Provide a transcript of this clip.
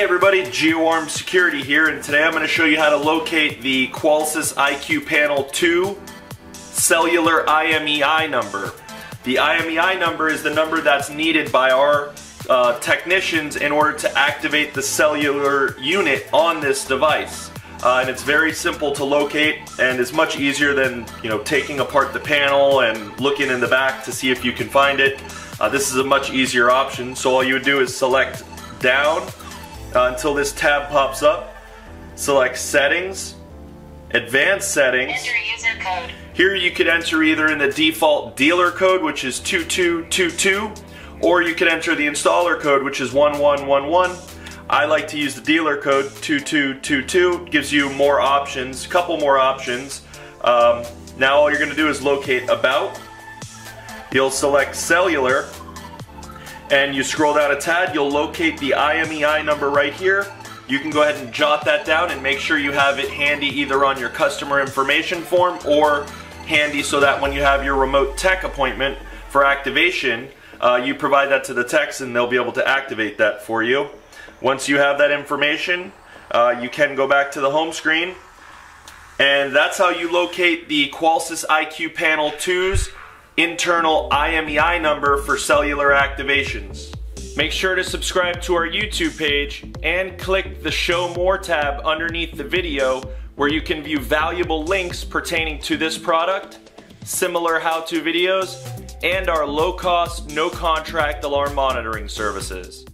everybody, GeoArm Security here, and today I'm going to show you how to locate the Qolsys IQ Panel 2 cellular IMEI number. The IMEI number is the number that's needed by our uh, technicians in order to activate the cellular unit on this device. Uh, and it's very simple to locate and is much easier than you know taking apart the panel and looking in the back to see if you can find it. Uh, this is a much easier option. So all you would do is select down uh, until this tab pops up. Select settings, advanced settings. Enter user code. Here you could enter either in the default dealer code, which is 2222, or you could enter the installer code, which is 1111. I like to use the dealer code 2222. gives you more options, a couple more options. Um, now all you're going to do is locate About. You'll select Cellular, and you scroll down a tad, you'll locate the IMEI number right here. You can go ahead and jot that down and make sure you have it handy either on your customer information form or handy so that when you have your remote tech appointment for activation, uh, you provide that to the techs and they'll be able to activate that for you. Once you have that information, uh, you can go back to the home screen and that's how you locate the Qolsys IQ Panel 2's internal IMEI number for cellular activations. Make sure to subscribe to our YouTube page and click the Show More tab underneath the video where you can view valuable links pertaining to this product, similar how-to videos, and our low-cost, no-contract alarm monitoring services.